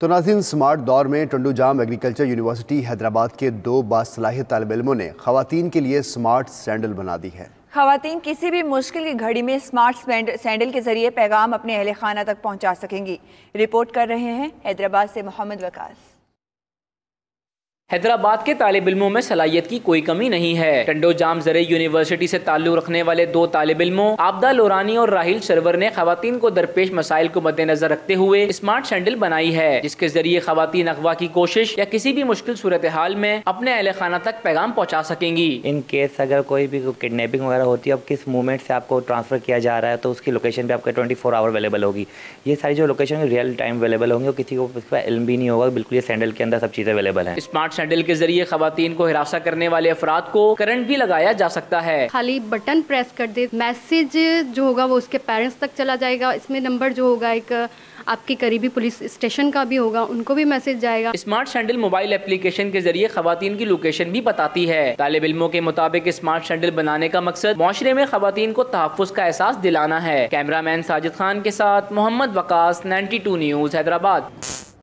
تو ناظرین سمارٹ دور میں ٹنڈو جام ایگریکلچر یونیورسٹی حیدرآباد کے دو باصلاحیت طالب علموں نے خواتین کے لیے سمارٹ سینڈل بنا دی ہے۔ خواتین کسی بھی مشکل کی گھڑی میں سمارٹ سینڈل کے ذریعے پیغام اپنے اہل خانہ تک پہنچا سکیں گی۔ رپورٹ کر رہے ہیں حیدرآباد سے محمد وکاس حیدرآباد کے طالب علموں میں صلاحیت کی کوئی کمی نہیں ہے۔ ٹنڈو جام زرعی یونیورسٹی سے تعلق رکھنے والے دو طالب علموں آبدہ لورانی اور راہیل سرور نے خواتین کو درپیش مسائل کو مد نظر رکھتے ہوئے اسمارٹ سینڈل بنائی ہے جس کے ذریعے خواتین اغوا کی کوشش یا کسی بھی مشکل صورتحال میں اپنے اہل خانہ تک پیغام پہنچا سکیں گی۔ ان کیس اگر کوئی بھی کڈنیپنگ وغیرہ ہوتی ہے اب کس موومنٹ سے آپ کو ٹرانسفر کیا جا رہا ہے تو اس کی لوکیشن پہ آپ ٹوئنٹی فور آور اویلیبل ہوگی۔ یہ ساری جو لوکیشن ریئل ٹائم اویلیبل ہوں گی کسی کو اس کا علم بھی نہیں ہوگا بالکل یہ سینڈل کے اندر سب چیزیں اویلیبل ہیں۔ اسمارٹ سینڈل کے ذریعے خواتین کو ہراسہ کرنے والے افراد کو کرنٹ بھی لگایا جا سکتا ہے۔ خالی بٹن پریس کر دے میسیج جو ہوگا وہ اس کے پیرنٹس تک چلا جائے گا۔ اس میں نمبر جو ہوگا ایک آپ کی قریبی پولیس اسٹیشن کا بھی ہوگا ان کو بھی میسیج جائے گا۔ اسمارٹ سینڈل موبائل اپلیکیشن کے ذریعے خواتین کی لوکیشن بھی بتاتی ہے۔ طالب علموں کے مطابق اسمارٹ سینڈل بنانے کا مقصد معاشرے میں خواتین کو تحفظ کا احساس دلانا ہے۔ کیمرہ مین ساجد خان کے ساتھ Muhammad Waqas ninety two news Hyderabad.